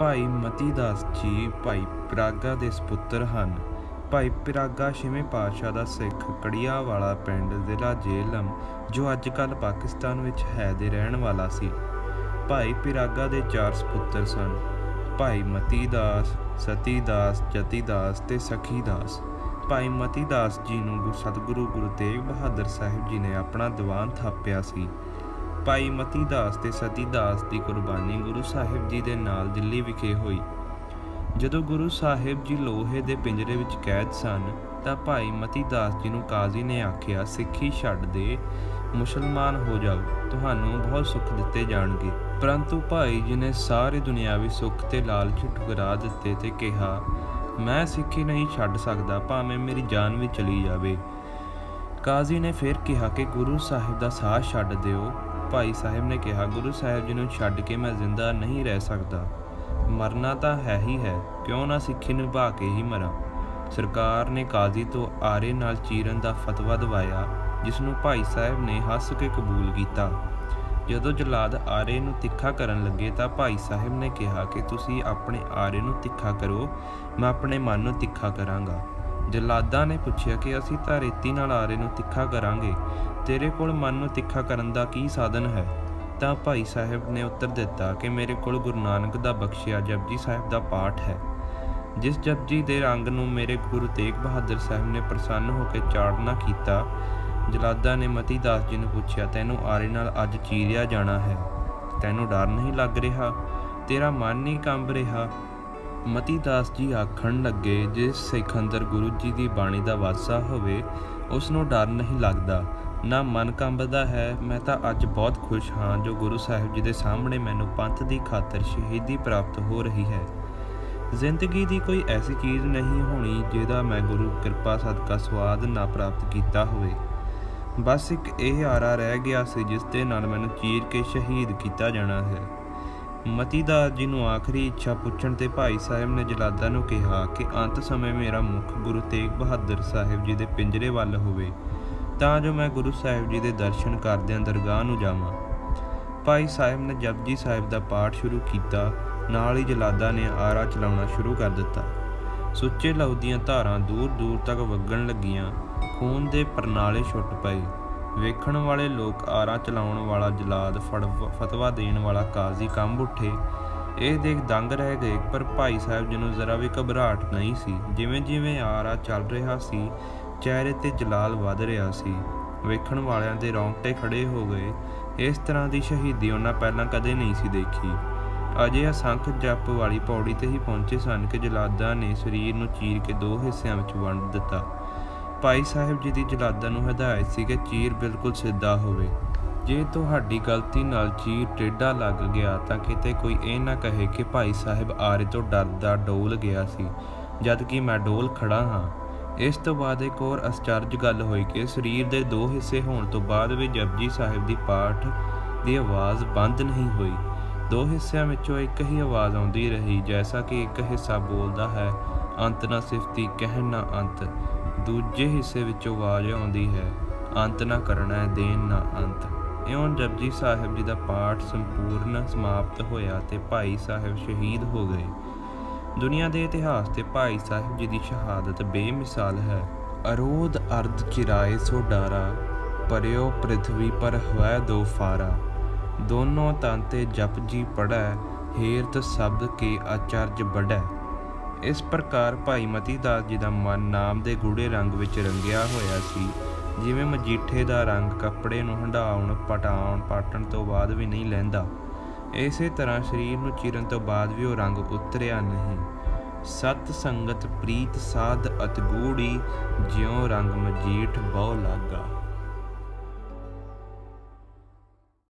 ਭਾਈ ਮਤੀ ਦਾਸ ਜੀ, ਭਾਈ ਪਿਰਾਗਾ ਦੇ ਸਪੁੱਤਰ ਹਨ। ਭਾਈ ਪਿਰਾਗਾ ਛੇਵੇਂ ਪਾਤਸ਼ਾਹ ਦਾ ਸਿੱਖ ਕੜੀਆ ਵਾਲਾ ਪਿੰਡ ਜ਼ਿਲ੍ਹਾ ਜੇਲਮ ਜੋ ਅੱਜ ਕੱਲ੍ਹ ਪਾਕਿਸਤਾਨ ਵਿੱਚ ਹੈ ਦੇ ਰਹਿਣ ਵਾਲਾ ਸੀ। ਭਾਈ ਪਿਰਾਗਾ ਦੇ ਚਾਰ ਸਪੁੱਤਰ ਸਨ। ਭਾਈ ਮਤੀ ਦਾਸ, ਸਤੀ ਦਾਸ, ਜਤੀ ਦਾਸ ਤੇ ਸਖੀ ਦਾਸ। ਭਾਈ ਮਤੀ ਦਾਸ ਜੀ ਨੂੰ ਗੁਰ ਸਤਿਗੁਰੂ ਗੁਰੂ ਤੇਗ ਬਹਾਦਰ ਸਾਹਿਬ ਜੀ ਨੇ ਆਪਣਾ ਦੀਵਾਨ ਥਾਪਿਆ ਸੀ। ਭਾਈ ਮਤੀ ਦਾਸ ਤੇ ਸਤੀ ਦਾਸ ਦੀ ਕੁਰਬਾਨੀ ਗੁਰੂ ਸਾਹਿਬ ਜੀ ਦੇ ਨਾਲ ਦਿੱਲੀ ਵਿਖੇ ਹੋਈ। ਜਦੋਂ ਗੁਰੂ ਸਾਹਿਬ ਜੀ ਲੋਹੇ ਦੇ ਪਿੰਜਰੇ ਵਿੱਚ ਕੈਦ ਸਨ, ਤਾਂ ਭਾਈ ਮਤੀ ਦਾਸ ਜੀ ਨੂੰ ਕਾਜ਼ੀ ਨੇ ਆਖਿਆ, ਸਿੱਖੀ ਛੱਡ ਦੇ, ਮੁਸਲਮਾਨ ਹੋ ਜਾਓ, ਤੁਹਾਨੂੰ ਬਹੁਤ ਸੁੱਖ ਦਿੱਤੇ ਜਾਣਗੇ। ਪਰੰਤੂ ਭਾਈ ਜੀ ਨੇ ਸਾਰੇ ਦੁਨਿਆਵੀ ਸੁੱਖ ਤੇ ਲਾਲਚ ਠੁਕਰਾ ਦਿੱਤੇ ਤੇ ਕਿਹਾ, ਮੈਂ ਸਿੱਖੀ ਨਹੀਂ ਛੱਡ ਸਕਦਾ, ਭਾਵੇਂ ਮੇਰੀ ਜਾਨ ਵੀ ਚਲੀ ਜਾਵੇ। ਕਾਜ਼ੀ ਨੇ ਫਿਰ ਕਿਹਾ ਕਿ ਗੁਰੂ ਸਾਹਿਬ ਦਾ ਸਾਥ ਛੱਡ ਦਿਓ। ਭਾਈ ਸਾਹਿਬ ਨੇ ਕਿਹਾ, ਗੁਰੂ ਸਾਹਿਬ ਜੀ ਨੂੰ ਛੱਡ ਕੇ ਮੈਂ ਜ਼ਿੰਦਾ ਨਹੀਂ ਰਹਿ ਸਕਦਾ। ਮਰਨਾ ਤਾਂ ਹੈ ਹੀ ਹੈ, ਕਿਉਂ ਨਾ ਸਿੱਖੀ ਨਿਭਾ ਕੇ ਹੀ ਮਰਾਂ। ਸਰਕਾਰ ਨੇ ਕਾਜ਼ੀ ਤੋਂ ਆਰੇ ਨਾਲ ਚੀਰਨ ਦਾ ਫਤਵਾ ਦਵਾਇਆ, ਜਿਸ ਨੂੰ ਭਾਈ ਸਾਹਿਬ ਨੇ ਹੱਸ ਕੇ ਕਬੂਲ ਕੀਤਾ। ਜਦੋਂ ਜਲਾਦ ਆਰੇ ਨੂੰ ਤਿੱਖਾ ਕਰਨ ਲੱਗੇ ਤਾਂ ਭਾਈ ਸਾਹਿਬ ਨੇ ਕਿਹਾ ਕਿ ਤੁਸੀਂ ਆਪਣੇ ਆਰੇ ਨੂੰ ਤਿੱਖਾ ਕਰੋ, ਮੈਂ ਆਪਣੇ ਮਨ ਨੂੰ ਤਿੱਖਾ ਕਰਾਂਗਾ। ਜਲਾਦਾਂ ਨੇ ਪੁੱਛਿਆ ਕਿ ਅਸੀਂ ਤਾਂ ਰੇਤੀ ਨਾਲ ਆਰੇ ਨੂੰ ਤਿੱਖਾ ਕਰਾਂਗੇ। ਤੇਰੇ ਕੋਲ ਮਨ ਨੂੰ ਤਿੱਖਾ ਕਰਨ ਦਾ ਕੀ ਸਾਧਨ ਹੈ? ਤਾਂ ਭਾਈ ਸਾਹਿਬ ਨੇ ਉੱਤਰ ਦਿੱਤਾ ਕਿ ਮੇਰੇ ਕੋਲ ਗੁਰੂ ਨਾਨਕ ਦਾ ਬਖਸ਼ਿਆ ਜਪਜੀ ਸਾਹਿਬ ਦਾ ਪਾਠ ਹੈ। ਜਿਸ ਜਪਜੀ ਦੇ ਰੰਗ ਨੂੰ ਮੇਰੇ ਗੁਰੂ ਤੇਗ ਬਹਾਦਰ ਸਾਹਿਬ ਨੇ ਪ੍ਰਸੰਨ ਹੋ ਕੇ ਚਾੜਨਾ ਕੀਤਾ, ਜਲਾਦਾ ਨੇ ਮਤੀ ਦਾਸ ਜੀ ਨੂੰ ਪੁੱਛਿਆ, ਤੈਨੂੰ ਆਰੇ ਨਾਲ ਅੱਜ ਚੀਰਿਆ ਜਾਣਾ ਹੈ? ਤੈਨੂੰ ਡਰ ਨਹੀਂ ਲੱਗ ਰਿਹਾ? ਤੇਰਾ ਮਨ ਨਹੀਂ ਕੰਬ ਰਿਹਾ? ਮਤੀ ਦਾਸ ਜੀ ਆਖਣ ਲੱਗੇ ਜਿਸ ਸਿੱਖ ਅੰਦਰ ਗੁਰੂ ਜੀ ਦੀ ਬਾਣੀ ਦਾ ਵਾਸਾ ਹੋਵੇ, ਉਸ ਨੂੰ ਡਰ ਨਹੀਂ ਲੱਗਦਾ। ਨਾ ਮਨ ਕੰਬਦਾ ਹੈ। ਮੈਂ ਤਾਂ ਅੱਜ ਬਹੁਤ ਖੁਸ਼ ਹਾਂ ਜੋ ਗੁਰੂ ਸਾਹਿਬ ਜੀ ਦੇ ਸਾਹਮਣੇ ਮੈਨੂੰ ਪੰਥ ਦੀ ਖਾਤਰ ਸ਼ਹੀਦੀ ਪ੍ਰਾਪਤ ਹੋ ਰਹੀ ਹੈ। ਜ਼ਿੰਦਗੀ ਦੀ ਕੋਈ ਐਸੀ ਚੀਜ਼ ਨਹੀਂ ਹੋਣੀ ਜਿਹਦਾ ਮੈਂ ਗੁਰੂ ਕਿਰਪਾ ਸਦਕਾ ਸਵਾਦ ਨਾ ਪ੍ਰਾਪਤ ਕੀਤਾ ਹੋਵੇ। ਬਸ ਇੱਕ ਇਹ ਆਰਾ ਰਹਿ ਗਿਆ ਸੀ ਜਿਸ ਦੇ ਨਾਲ ਮੈਨੂੰ ਚੀਰ ਕੇ ਸ਼ਹੀਦ ਕੀਤਾ ਜਾਣਾ ਹੈ। ਮਤੀ ਦਾਸ ਜੀ ਨੂੰ ਆਖਰੀ ਇੱਛਾ ਪੁੱਛਣ ਤੇ ਭਾਈ ਸਾਹਿਬ ਨੇ ਜਲਾਦਾ ਨੂੰ ਕਿਹਾ ਕਿ ਅੰਤ ਸਮੇਂ ਮੇਰਾ ਮੁਖ ਗੁਰੂ ਤੇਗ ਬਹਾਦਰ ਸਾਹਿਬ ਜੀ ਦੇ ਪਿੰਜਰੇ ਵੱਲ ਹੋਵੇ, ਤਾਂ ਜੋ ਮੈਂ ਗੁਰੂ ਸਾਹਿਬ ਜੀ ਦੇ ਦਰਸ਼ਨ ਕਰਦਿਆਂ ਦਰਗਾਹ ਨੂੰ ਜਾਵਾਂ। ਭਾਈ ਸਾਹਿਬ ਨੇ ਜਪਜੀ ਸਾਹਿਬ ਦਾ ਪਾਠ ਸ਼ੁਰੂ ਕੀਤਾ, ਨਾਲ ਹੀ ਜਲਾਦਾ ਨੇ ਆਰਾ ਚਲਾਉਣਾ ਸ਼ੁਰੂ ਕਰ ਦਿੱਤਾ। ਸੁੱਚੇ ਲਹੂ ਦੀਆਂ ਧਾਰਾਂ ਦੂਰ ਦੂਰ ਤੱਕ ਵਗਣ ਲੱਗੀਆਂ, ਖੂਨ ਦੇ ਪਰਨਾਲੇ ਛੁੱਟ ਪਏ। ਵੇਖਣ ਵਾਲੇ ਲੋਕ ਆਰਾ ਚਲਾਉਣ ਵਾਲਾ, ਜਲਾਦ ਫਤਵਾ ਦੇਣ ਵਾਲਾ ਕਾਜ਼ੀ ਕੰਬ ਉੱਠੇ। ਇਹ ਦੇਖ ਦੰਗ ਰਹਿ ਗਏ, ਪਰ ਭਾਈ ਸਾਹਿਬ ਜੀ ਨੂੰ ਜ਼ਰਾ ਵੀ ਘਬਰਾਹਟ ਨਹੀਂ ਸੀ। ਜਿਵੇਂ ਜਿਵੇਂ ਆਰਾ ਚੱਲ ਰਿਹਾ ਸੀ, ਚਿਹਰੇ ਤੇ ਜਲਾਲ ਵੱਧ ਰਿਹਾ ਸੀ। ਵੇਖਣ ਵਾਲਿਆਂ ਦੇ ਰੌਂਗਟੇ ਖੜੇ ਹੋ ਗਏ। ਇਸ ਤਰ੍ਹਾਂ ਦੀ ਸ਼ਹੀਦੀ ਉਹਨਾਂ ਪਹਿਲਾਂ ਕਦੇ ਨਹੀਂ ਸੀ ਦੇਖੀ। ਅਜੇ ਅਸੰਖ ਜੱਪ ਵਾਲੀ ਪੌੜੀ ਤੇ ਹੀ ਪਹੁੰਚੇ ਸਨ ਕਿ ਜਲਾਦਾ ਨੇ ਸਰੀਰ ਨੂੰ ਚੀਰ ਕੇ ਦੋ ਹਿੱਸਿਆਂ ਵਿੱਚ ਵੰਡ ਦਿੱਤਾ। ਭਾਈ ਸਾਹਿਬ ਜੀ ਦੀ ਜਲਾਦਾ ਨੂੰ ਹਦਾਇਤ ਸੀ ਕਿ ਚੀਰ ਬਿਲਕੁਲ ਸਿੱਧਾ ਹੋਵੇ। ਜੇ ਤੁਹਾਡੀ ਗਲਤੀ ਨਾਲ ਚੀਰ ਟੇਢਾ ਲੱਗ ਗਿਆ ਤਾਂ ਕਿਤੇ ਕੋਈ ਇਹ ਨਾ ਕਹੇ ਕਿ ਭਾਈ ਸਾਹਿਬ ਆਰੇ ਤੋਂ ਡਰਦਾ ਡੋਲ ਗਿਆ ਸੀ, ਜਦ ਕਿ ਮੈਂ ਡੋਲ ਖੜਾ ਹਾਂ। ਇਸ ਤੋਂ ਬਾਅਦ ਇੱਕ ਹੋਰ ਅਸਚਰਜ ਗੱਲ ਹੋਈ ਕਿ ਸਰੀਰ ਦੇ ਦੋ ਹਿੱਸੇ ਹੋਣ ਤੋਂ ਬਾਅਦ ਵੀ ਜਪਜੀ ਸਾਹਿਬ ਦੀ ਪਾਠ ਦੀ ਆਵਾਜ਼ ਬੰਦ ਨਹੀਂ ਹੋਈ। ਦੋ ਹਿੱਸਿਆਂ ਵਿੱਚੋਂ ਇੱਕ ਹੀ ਆਵਾਜ਼ ਆਉਂਦੀ ਰਹੀ, ਜੈਸਾ ਕਿ ਇੱਕ ਹਿੱਸਾ ਬੋਲਦਾ ਹੈ, ਅੰਤ ਨਾ ਸਿਫਤੀ, ਕਹਿਣ ਨਾ ਅੰਤ। ਦੂਜੇ ਹਿੱਸੇ ਵਿੱਚੋਂ ਆਵਾਜ਼ ਆਉਂਦੀ ਹੈ, ਅੰਤ ਨਾ ਕਰਨਾ ਦੇਨ ਨਾ ਅੰਤ। ਇਉਂ ਜਪਜੀ ਸਾਹਿਬ ਜੀ ਦਾ ਪਾਠ ਸੰਪੂਰਨ ਸਮਾਪਤ ਹੋਇਆ ਤੇ ਭਾਈ ਸਾਹਿਬ ਸ਼ਹੀਦ ਹੋ ਗਏ। ਦੁਨੀਆ ਦੇ ਇਤਿਹਾਸ ਤੇ ਭਾਈ ਸਾਹਿਬ ਜੀ ਦੀ ਸ਼ਹਾਦਤ ਬੇਮਿਸਾਲ ਹੈ। ਅਰੋਧ ਅਰਧ ਚਿਰਾਏ ਸੋ ਡਾਰਾ, ਪਰਿਓ ਪ੍ਰithvi ਪਰ ਹੋਇ ਦੋ ਫਾਰਾ। ਦੋਨੋਂ ਤਾਂਤੇ ਜਪ ਜੀ ਪੜੈ ਹੇਰਤ ਸ਼ਬਦ ਕੇ ਆਚਰਜ ਬੜੈ ਇਸ ਪ੍ਰਕਾਰ ਭਾਈ ਮਤੀ ਦਾਸ ਜੀ ਦਾ ਮਨ ਨਾਮ ਦੇ ਗੂੜੇ ਰੰਗ ਵਿੱਚ ਰੰਗਿਆ ਹੋਇਆ ਸੀ। ਜਿਵੇਂ ਮਜੀਠੇ ਦਾ ਰੰਗ ਕੱਪੜੇ ਨੂੰ ਹੰਡਾਉਣ ਪਟਾਉਣ, ਪਾਟਣ ਤੋਂ ਬਾਅਦ ਵੀ ਨਹੀਂ ਲੈਂਦਾ। ਇਸੇ ਤਰ੍ਹਾਂ ਸਰੀਰ ਨੂੰ ਚੀਰਨ ਤੋਂ ਬਾਅਦ ਵੀ ਉਹ ਰੰਗ ਉਤਰਿਆ ਨਹੀਂ। ਸਤ ਸੰਗਤ, ਪ੍ਰੀਤ, ਸਾਧ ਅਤਗੂੜੀ ਜਿਉ ਰੰਗ ਮਜੀਠ ਬਹੁ ਲਾਗਾ।